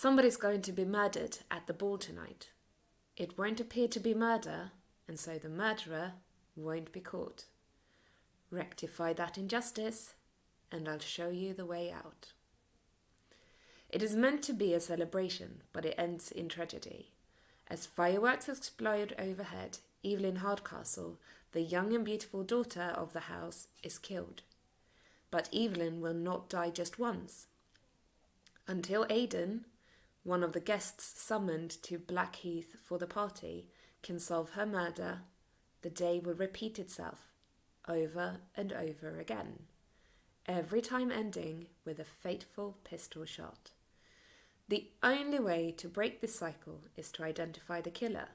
Somebody's going to be murdered at the ball tonight. It won't appear to be murder, and so the murderer won't be caught. Rectify that injustice, and I'll show you the way out. It is meant to be a celebration, but it ends in tragedy. As fireworks explode overhead, Evelyn Hardcastle, the young and beautiful daughter of the house, is killed. But Evelyn will not die just once. Until Aidan, one of the guests summoned to Blackheath for the party, can solve her murder, the day will repeat itself over and over again, every time ending with a fateful pistol shot. The only way to break this cycle is to identify the killer,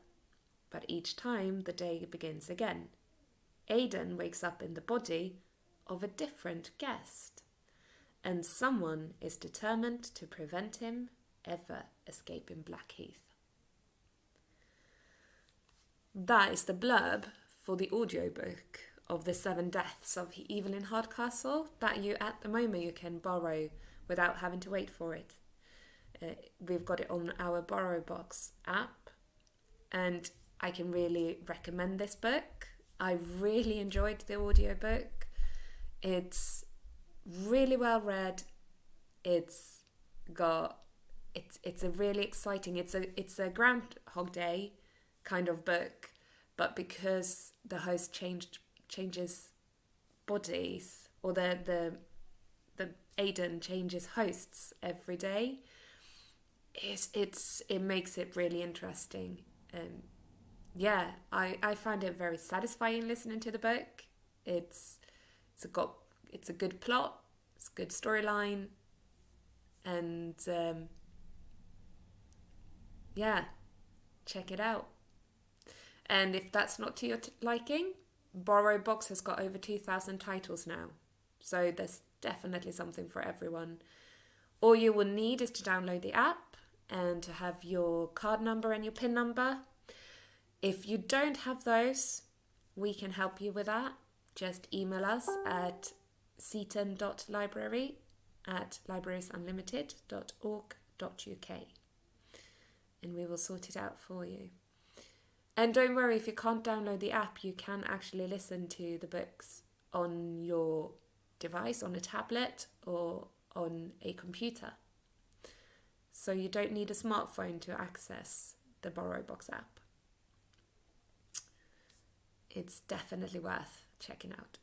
but each time the day begins again. Aidan wakes up in the body of a different guest, and someone is determined to prevent him ever escaping Blackheath. That is the blurb for the audiobook of the seven deaths of Evelyn Hardcastle that you at the moment you can borrow without having to wait for it. Uh, we've got it on our Borrow Box app, and I can really recommend this book. I really enjoyed the audiobook. It's really well read. It's got it's it's a really exciting. It's a it's a Groundhog Day kind of book, but because the host changed changes bodies or the the the Aidan changes hosts every day, it's it's it makes it really interesting. Um, yeah, I I find it very satisfying listening to the book. It's it's a got it's a good plot. It's a good storyline, and um, yeah, check it out. And if that's not to your liking, Borrow Box has got over 2,000 titles now. So there's definitely something for everyone. All you will need is to download the app and to have your card number and your PIN number. If you don't have those, we can help you with that. Just email us at seaton.library at librariesunlimited.org.uk and we will sort it out for you. And don't worry if you can't download the app, you can actually listen to the books on your device, on a tablet, or on a computer. So you don't need a smartphone to access the BorrowBox app. It's definitely worth checking out.